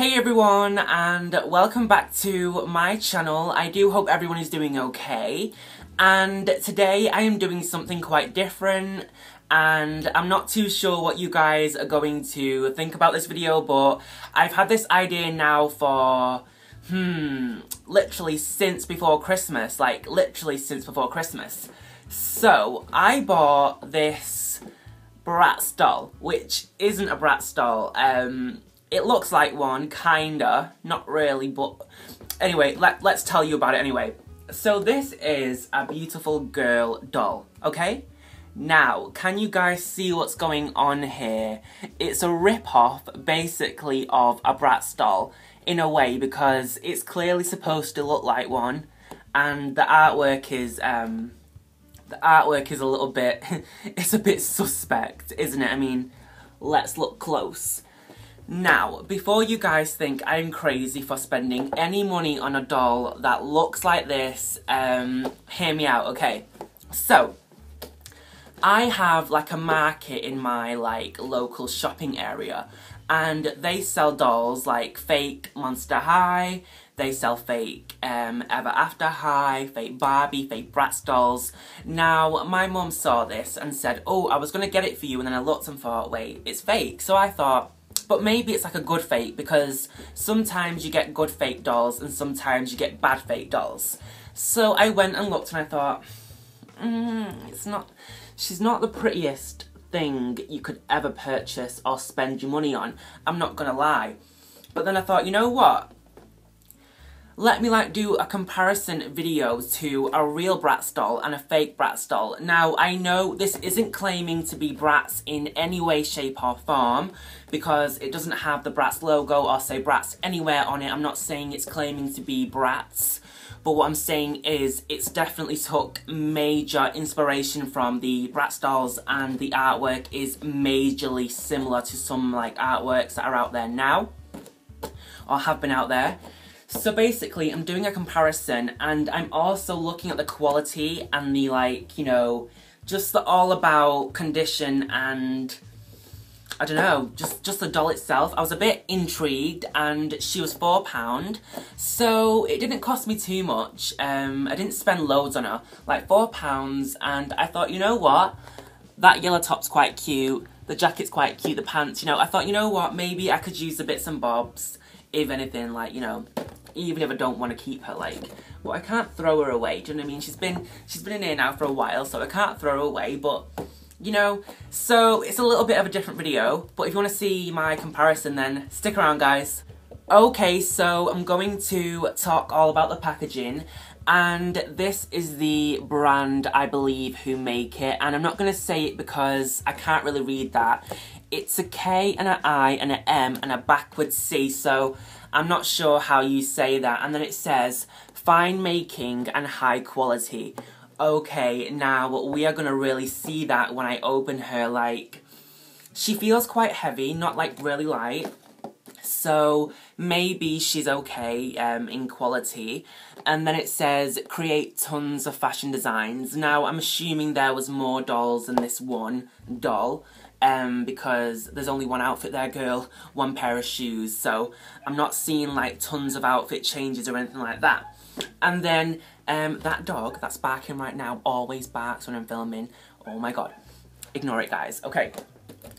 Hey everyone and welcome back to my channel. I do hope everyone is doing okay. And today I am doing something quite different and I'm not too sure what you guys are going to think about this video but I've had this idea now for hmm literally since before Christmas like literally since before Christmas so I bought this Bratz doll which isn't a Bratz doll um it looks like one, kinda. Not really, but... Anyway, let, let's tell you about it anyway. So this is a beautiful girl doll, okay? Now, can you guys see what's going on here? It's a rip-off, basically, of a Bratz doll, in a way, because it's clearly supposed to look like one, and the artwork is, um... The artwork is a little bit... it's a bit suspect, isn't it? I mean, let's look close. Now, before you guys think I'm crazy for spending any money on a doll that looks like this, um, hear me out, okay? So, I have like a market in my like local shopping area and they sell dolls like fake Monster High, they sell fake um, Ever After High, fake Barbie, fake Bratz dolls. Now, my mum saw this and said, oh, I was going to get it for you, and then I looked and thought, wait, it's fake. So I thought, but maybe it's like a good fake because sometimes you get good fake dolls and sometimes you get bad fake dolls. So I went and looked and I thought, mm, it's not, she's not the prettiest thing you could ever purchase or spend your money on. I'm not gonna lie. But then I thought, you know what? Let me like do a comparison video to a real Bratz doll and a fake Bratz doll. Now, I know this isn't claiming to be Bratz in any way, shape or form because it doesn't have the Bratz logo or say Bratz anywhere on it. I'm not saying it's claiming to be Bratz. But what I'm saying is it's definitely took major inspiration from the Bratz dolls and the artwork is majorly similar to some like artworks that are out there now or have been out there. So basically, I'm doing a comparison and I'm also looking at the quality and the like, you know, just the all about condition and I don't know, just, just the doll itself. I was a bit intrigued and she was £4. So it didn't cost me too much. Um, I didn't spend loads on her, like £4 and I thought, you know what? That yellow top's quite cute. The jacket's quite cute, the pants, you know. I thought, you know what, maybe I could use the bits and bobs. If anything, like, you know, even if I don't want to keep her, like, but I can't throw her away, do you know what I mean? She's been, she's been in here now for a while, so I can't throw her away, but, you know, so it's a little bit of a different video, but if you want to see my comparison, then stick around, guys. Okay, so I'm going to talk all about the packaging, and this is the brand, I believe, who make it, and I'm not going to say it because I can't really read that. It's a K and an I and an M and a backwards C, so I'm not sure how you say that. And then it says, fine making and high quality. Okay, now we are gonna really see that when I open her, like, she feels quite heavy, not like really light. So maybe she's okay um, in quality. And then it says, create tons of fashion designs. Now, I'm assuming there was more dolls than this one doll um, because there's only one outfit there, girl, one pair of shoes. So I'm not seeing like tons of outfit changes or anything like that. And then um, that dog that's barking right now always barks when I'm filming. Oh my god. Ignore it, guys. Okay.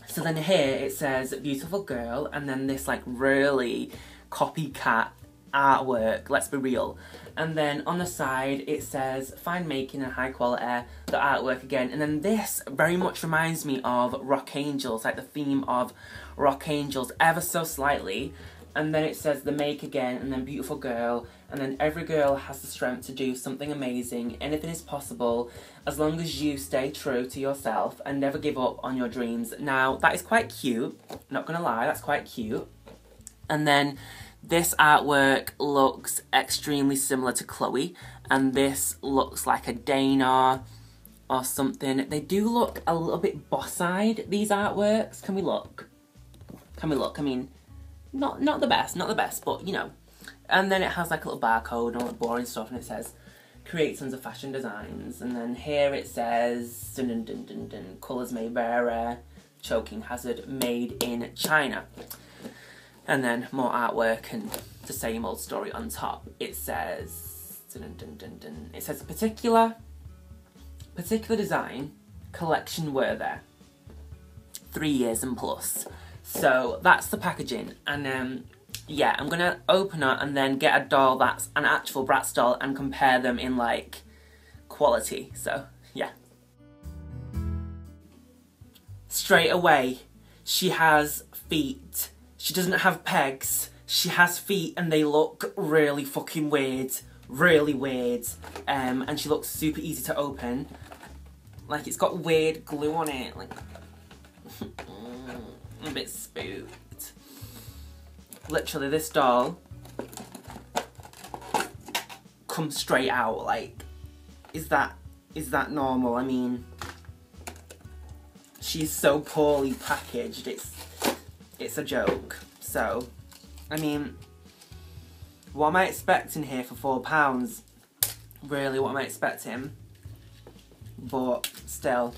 So then here it says beautiful girl and then this like really copycat artwork, let's be real. And then on the side it says fine making and high quality, the artwork again. And then this very much reminds me of Rock Angelz, like the theme of Rock Angelz ever so slightly. And then it says the make again and then beautiful girl. And then every girl has the strength to do something amazing. Anything is possible as long as you stay true to yourself and never give up on your dreams. Now that is quite cute, not gonna lie, that's quite cute. And then this artwork looks extremely similar to Cloe, and this looks like a Dana or something. They do look a little bit boss-eyed, these artworks. Can we look? Can we look? I mean, not not the best, not the best, but you know. And then it has like a little barcode and all the boring stuff, and it says, create tons of fashion designs. And then here it says, dun dun dun dun dun, colours made rare, choking hazard, made in China. And then more artwork and the same old story on top. It says, dun, dun, dun, it says particular, particular design, collection were there. three years and plus. So that's the packaging. And um, yeah, I'm gonna open it and then get a doll that's an actual Bratz doll and compare them in like quality. So yeah. Straight away, she has feet. She doesn't have pegs. She has feet and they look really fucking weird. Really weird. Um, and she looks super easy to open. Like it's got weird glue on it. Like, I'm a bit spooked. Literally, this doll comes straight out. Like, is that is that normal? I mean, she's so poorly packaged. It's it's a joke. So, I mean, what am I expecting here for four pounds? Really, what am I expecting? But still,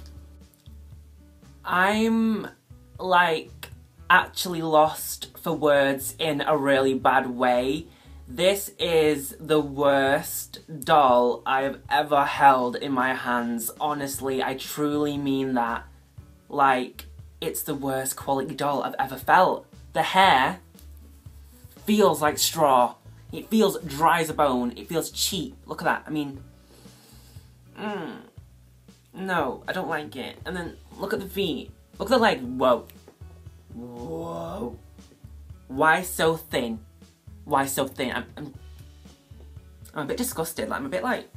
I'm like actually lost for words in a really bad way. This is the worst doll I've ever held in my hands. Honestly, I truly mean that. Like, it's the worst quality doll I've ever felt. The hair feels like straw. It feels dry as a bone. It feels cheap. Look at that. I mean, mm, no, I don't like it. And then look at the feet. Look at the leg. Whoa. Whoa. Why so thin? Why so thin? I'm, I'm, I'm a bit disgusted. Like, I'm a bit like,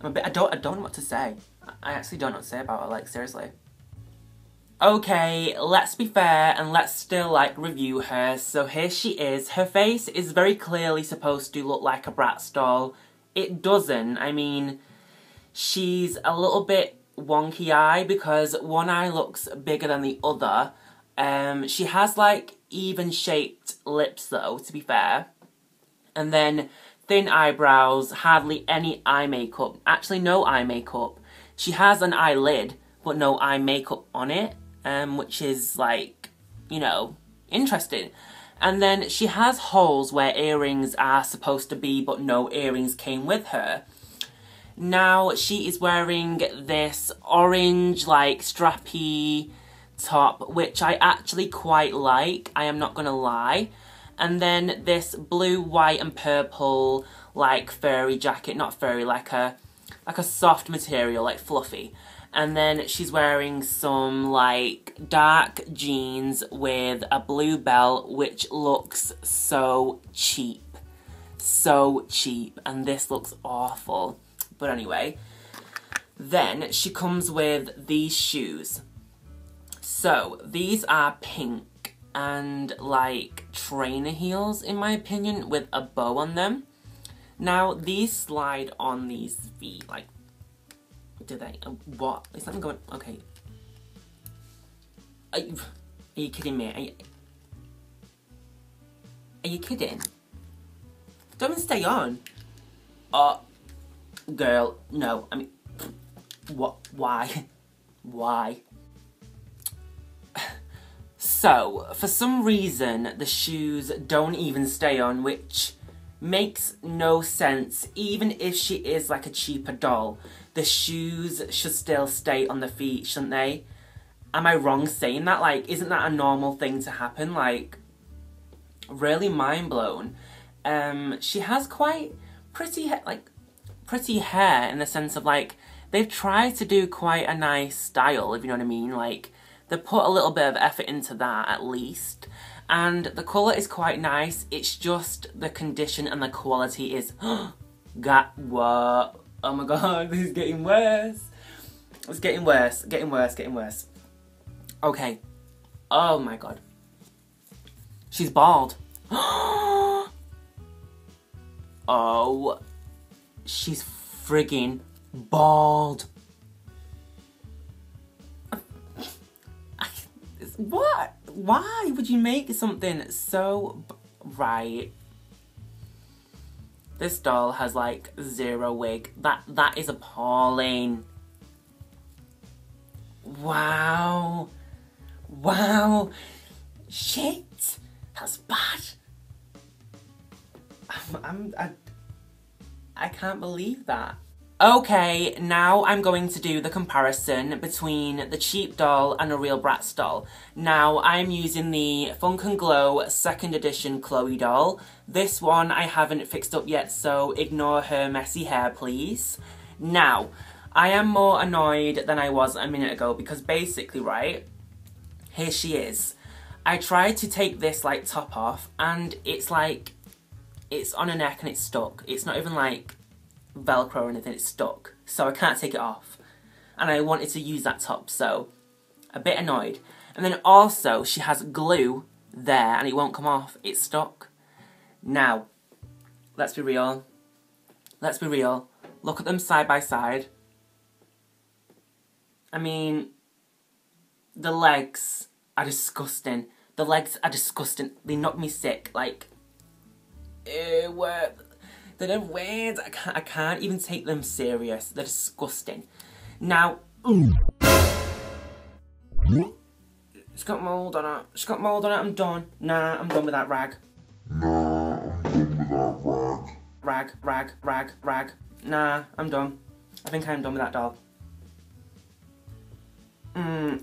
I'm a bit, I don't, I don't know what to say. I actually don't know what to say about it, like, seriously. Okay, let's be fair and let's still, like, review her. So here she is. Her face is very clearly supposed to look like a Bratz doll. It doesn't. I mean, she's a little bit wonky eye because one eye looks bigger than the other. Um, she has like even shaped lips though, to be fair. And then thin eyebrows, hardly any eye makeup. Actually, no eye makeup. She has an eyelid, but no eye makeup on it, um, which is like, you know, interesting. And then she has holes where earrings are supposed to be, but no earrings came with her. Now she is wearing this orange, like, strappy top, which I actually quite like, I am not gonna lie. And then this blue, white and purple, like, furry jacket, not furry, like a, like a soft material, like fluffy. And then she's wearing some, like, dark jeans with a blue belt, which looks so cheap. So cheap. And this looks awful. But anyway, then she comes with these shoes. So, these are pink and like trainer heels in my opinion with a bow on them. Now, these slide on these feet, like, do they? Uh, what? Is something going, okay. Are you, are you kidding me? Are you, are you kidding? Don't even stay on. Uh, girl, no, I mean, what, why? why? So, for some reason, the shoes don't even stay on, which makes no sense. Even if she is like a cheaper doll, the shoes should still stay on the feet, shouldn't they? Am I wrong saying that? Like, isn't that a normal thing to happen? Like, really mind blown. Um, she has quite pretty, like, pretty hair in the sense of like, they've tried to do quite a nice style, if you know what I mean. Like, they put a little bit of effort into that at least. And the colour is quite nice, it's just the condition and the quality is... got what? Oh my god, this is getting worse. It's getting worse, getting worse, getting worse. Okay. Oh my god. She's bald. oh. She's frigging bald. What? Why would you make something so right? This doll has like zero wig. That that is appalling. Wow. Wow. Shit. That's bad. I'm, I'm I, I can't believe that. Okay, now I'm going to do the comparison between the cheap doll and a real Bratz doll. Now, I'm using the Funk and Glow second edition Cloe doll. This one I haven't fixed up yet, so ignore her messy hair, please. Now, I am more annoyed than I was a minute ago because basically, right, here she is. I tried to take this, like, top off, and it's like, it's on her neck and it's stuck. It's not even, like, Velcro or anything, it's stuck. So I can't take it off. And I wanted to use that top, so a bit annoyed. And then also, she has glue there and it won't come off. It's stuck. Now, let's be real. Let's be real. Look at them side by side. I mean, the legs are disgusting. The legs are disgusting. They knock me sick. Like, ew, they're weird. I can't, I can't even take them serious. They're disgusting. Now, it's got mould on it. It's got mould on it. I'm done. Nah, I'm done with that rag. Nah, I'm done with that rag. Rag, rag, rag, rag. Nah, I'm done. I think I'm done with that doll. Mmm.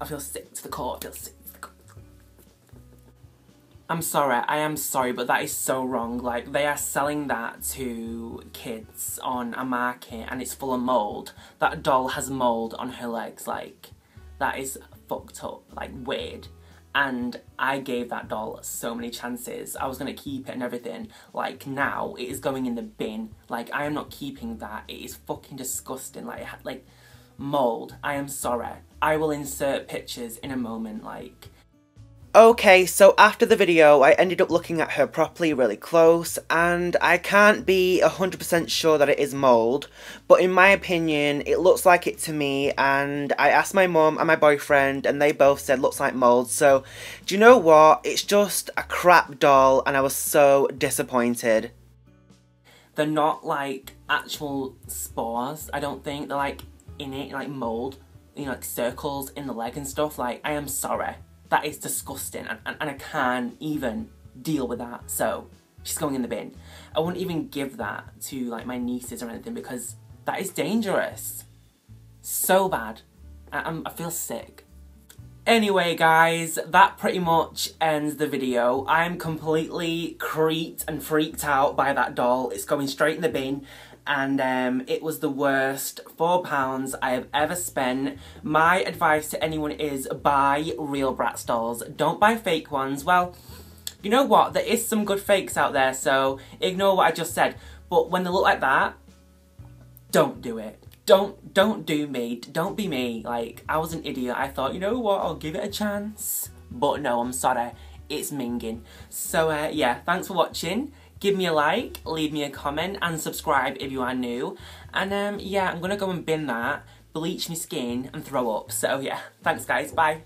I feel sick to the core. I feel sick. I'm sorry, I am sorry, but that is so wrong. Like, they are selling that to kids on a market and it's full of mould. That doll has mould on her legs, like, that is fucked up, like, weird. And I gave that doll so many chances. I was gonna keep it and everything. Like, now, it is going in the bin. Like, I am not keeping that. It is fucking disgusting. Like, like, mould. I am sorry. I will insert pictures in a moment, like, Okay, so after the video, I ended up looking at her properly really close, and I can't be 100% sure that it is mould, but in my opinion, it looks like it to me, and I asked my mum and my boyfriend, and they both said looks like mould, so do you know what? It's just a crap doll, and I was so disappointed. They're not, like, actual spores, I don't think. They're, like, in it, like, mould, you know, like, circles in the leg and stuff. Like, I am sorry. That is disgusting and, and, and I can't even deal with that. So she's going in the bin. I wouldn't even give that to like my nieces or anything because that is dangerous. So bad. I, I feel sick. Anyway guys, that pretty much ends the video. I'm completely creeped and freaked out by that doll. It's going straight in the bin and um, it was the worst £4 I have ever spent. My advice to anyone is buy real Bratz dolls. Don't buy fake ones. Well, you know what? There is some good fakes out there, so ignore what I just said. But when they look like that, don't do it. Don't, don't do me. Don't be me. Like, I was an idiot. I thought, you know what? I'll give it a chance. But no, I'm sorry. It's minging. So, uh, yeah, thanks for watching give me a like, leave me a comment, and subscribe if you are new. And um, yeah, I'm gonna go and bin that, bleach my skin, and throw up. So yeah, thanks guys, bye.